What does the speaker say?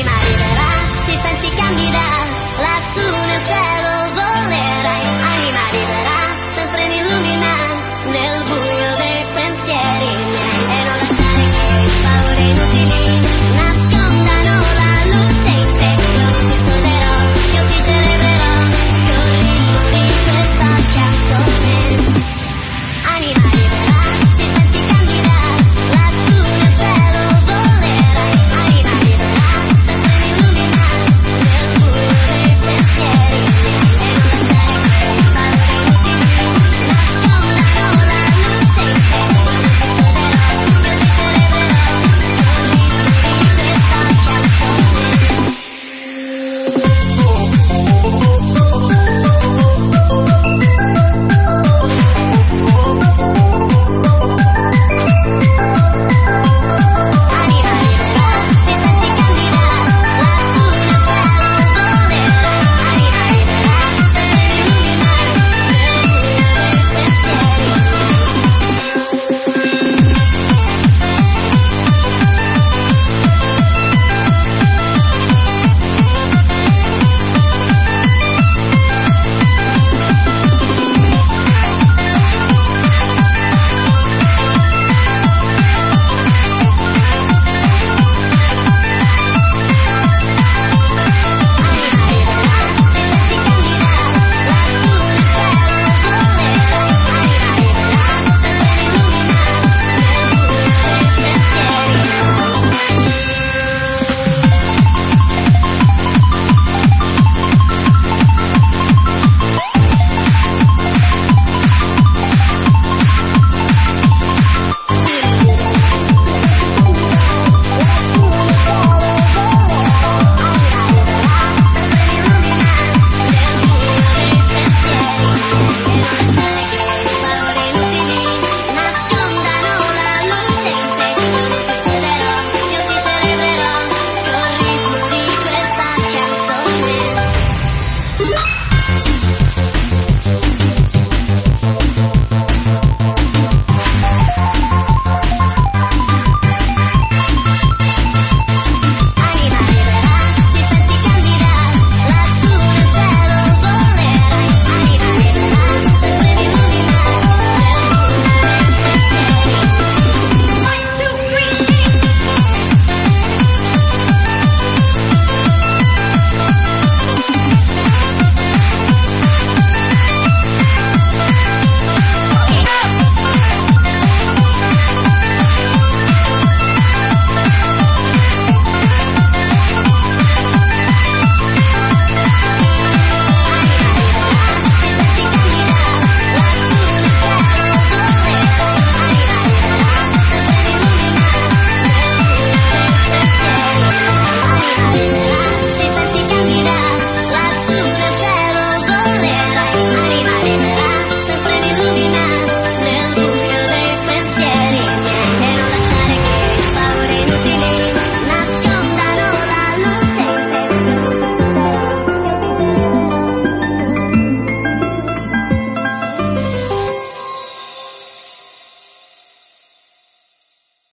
animal.